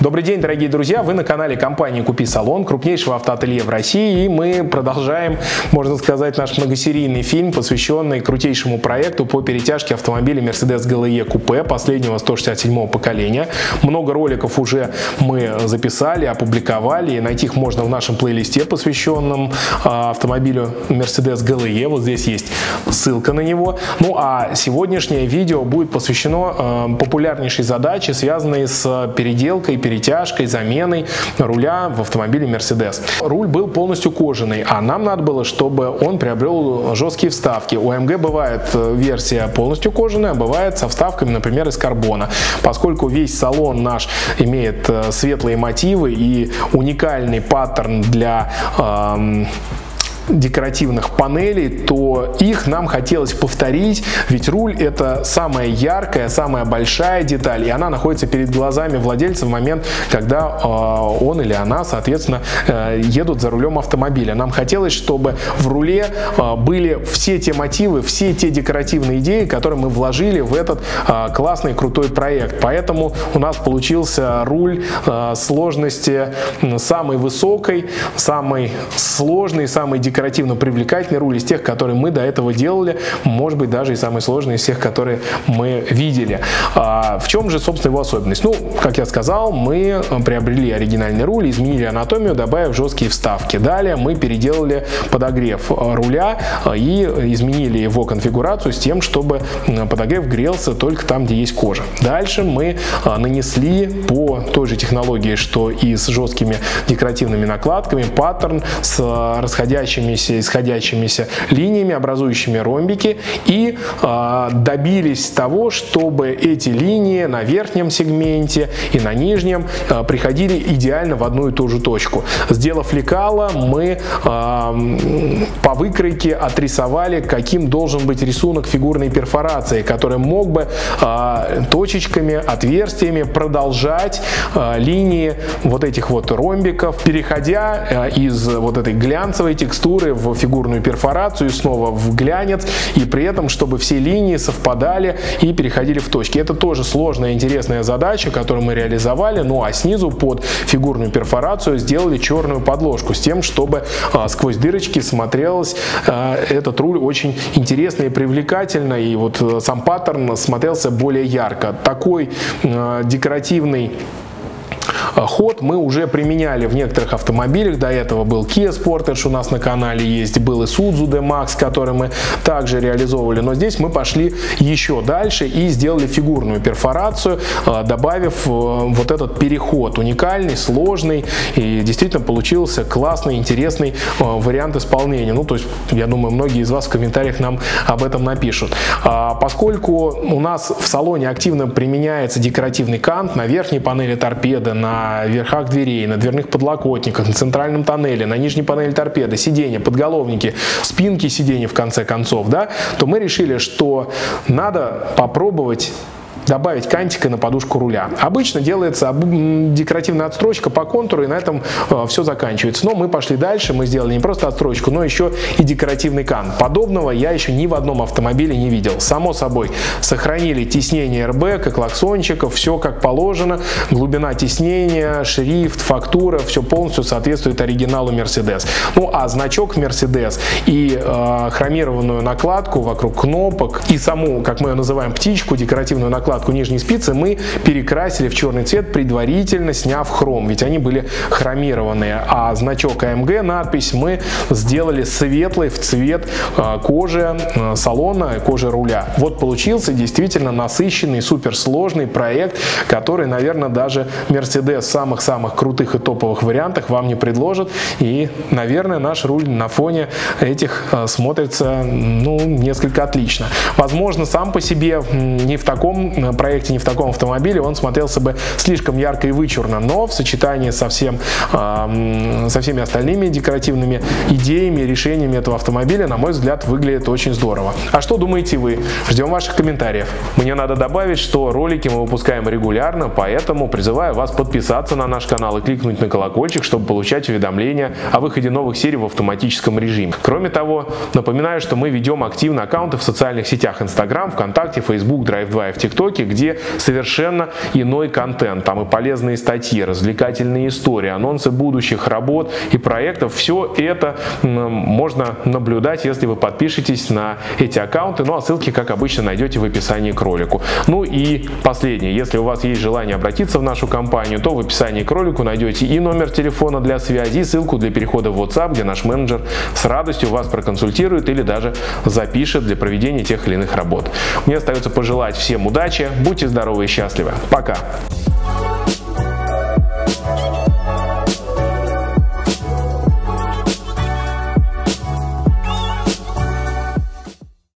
Добрый день, дорогие друзья! Вы на канале компании «Купи салон», крупнейшего автоателье в России, и мы продолжаем, можно сказать, наш многосерийный фильм, посвященный крутейшему проекту по перетяжке автомобиля Mercedes GLE Coupe последнего 167 поколения. Много роликов уже мы записали, опубликовали, и найти их можно в нашем плейлисте, посвященном а, автомобилю Mercedes GLE. Вот здесь есть ссылка на него. Ну а сегодняшнее видео будет посвящено а, популярнейшей задаче, связанной с переделкой, перетяжкой, заменой руля в автомобиле Mercedes. Руль был полностью кожаный, а нам надо было, чтобы он приобрел жесткие вставки. У AMG бывает э, версия полностью кожаная, а бывает со вставками, например, из карбона. Поскольку весь салон наш имеет э, светлые мотивы и уникальный паттерн для э, декоративных панелей, то их нам хотелось повторить, ведь руль это самая яркая, самая большая деталь, и она находится перед глазами владельца в момент, когда э, он или она, соответственно, э, едут за рулем автомобиля. Нам хотелось, чтобы в руле э, были все те мотивы, все те декоративные идеи, которые мы вложили в этот э, классный, крутой проект. Поэтому у нас получился руль сложности самой высокой, самый сложный, самый декоративный декоративно привлекательный руль из тех, которые мы до этого делали, может быть, даже и самый сложный из всех, которые мы видели. А в чем же, собственно, его особенность? Ну, как я сказал, мы приобрели оригинальный руль, изменили анатомию, добавив жесткие вставки. Далее мы переделали подогрев руля и изменили его конфигурацию с тем, чтобы подогрев грелся только там, где есть кожа. Дальше мы нанесли по той же технологии, что и с жесткими декоративными накладками, паттерн с расходящими расходящимися, исходящимися линиями, образующими ромбики, и э, добились того, чтобы эти линии на верхнем сегменте и на нижнем э, приходили идеально в одну и ту же точку. Сделав лекало, мы э, по выкройке отрисовали, каким должен быть рисунок фигурной перфорации, который мог бы э, точечками, отверстиями продолжать э, линии вот этих вот ромбиков, переходя э, из вот этой глянцевой текстуры текстуры в фигурную перфорацию, снова в глянец, и при этом, чтобы все линии совпадали и переходили в точки. Это тоже сложная, интересная задача, которую мы реализовали, ну а снизу под фигурную перфорацию сделали черную подложку с тем, чтобы а, сквозь дырочки смотрелся а, этот руль очень интересно и привлекательно, и вот а, сам паттерн смотрелся более ярко. Такой а, декоративный Э, ход мы уже применяли в некоторых автомобилях. До этого был Kia Sportage у нас на канале есть, был и Suzu D-Max, который мы также реализовывали. Но здесь мы пошли еще дальше и сделали фигурную перфорацию, э, добавив э, вот этот переход. Уникальный, сложный и действительно получился классный, интересный вариант исполнения. Ну, то есть, я думаю, многие из вас в комментариях нам об этом напишут. А, поскольку у нас в салоне активно применяется декоративный кант на верхней панели торпеды, на на верхах дверей, на дверных подлокотниках, на центральном тоннеле, на нижней панели торпеды, сиденья, подголовники, спинки сидений в конце концов, да, то мы решили, что надо попробовать добавить кантика на подушку руля. Обычно делается декоративная отстрочка по контуру, и на этом э, все заканчивается. Но мы пошли дальше, мы сделали не просто отстрочку, но еще и декоративный кант. Подобного я еще ни в одном автомобиле не видел. Само собой, сохранили теснение РБ, клаксончиков, все как положено, глубина теснения, шрифт, фактура, все полностью соответствует оригиналу Mercedes. Ну а значок Mercedes и э, хромированную накладку вокруг кнопок и саму, как мы ее называем, птичку, декоративную накладку накладку нижней спицы мы перекрасили в черный цвет, предварительно сняв хром, ведь они были хромированные. А значок AMG, надпись мы сделали светлый в цвет а, кожи а, салона, кожи руля. Вот получился действительно насыщенный, суперсложный проект, который, наверное, даже Mercedes в самых-самых крутых и топовых вариантах вам не предложит. И, наверное, наш руль на фоне этих а, смотрится ну, несколько отлично. Возможно, сам по себе не в таком проекте, не в таком автомобиле, он смотрелся бы слишком ярко и вычурно, но в сочетании со, всем, со всеми остальными декоративными идеями, решениями этого автомобиля, на мой взгляд, выглядит очень здорово. А что думаете вы? Ждем ваших комментариев. Мне надо добавить, что ролики мы выпускаем регулярно, поэтому призываю вас подписаться на наш канал и кликнуть на колокольчик, чтобы получать уведомления о выходе новых серий в автоматическом режиме. Кроме того, напоминаю, что мы ведем активно аккаунты в социальных сетях Instagram, ВКонтакте, Facebook, Drive2 и в TikTok, ТикТоке, где совершенно иной контент. Там и полезные статьи, развлекательные истории, анонсы будущих работ и проектов. Все это можно наблюдать, если вы подпишетесь на эти аккаунты. Ну а ссылки, как обычно, найдете в описании к ролику. Ну и последнее. Если у вас есть желание обратиться в нашу компанию, то в описании к ролику найдете и номер телефона для связи, и ссылку для перехода в WhatsApp, где наш менеджер с радостью вас проконсультирует или даже запишет для проведения тех или иных работ. Мне остается пожелать всем удачи, будьте здоровы и счастливы. Пока!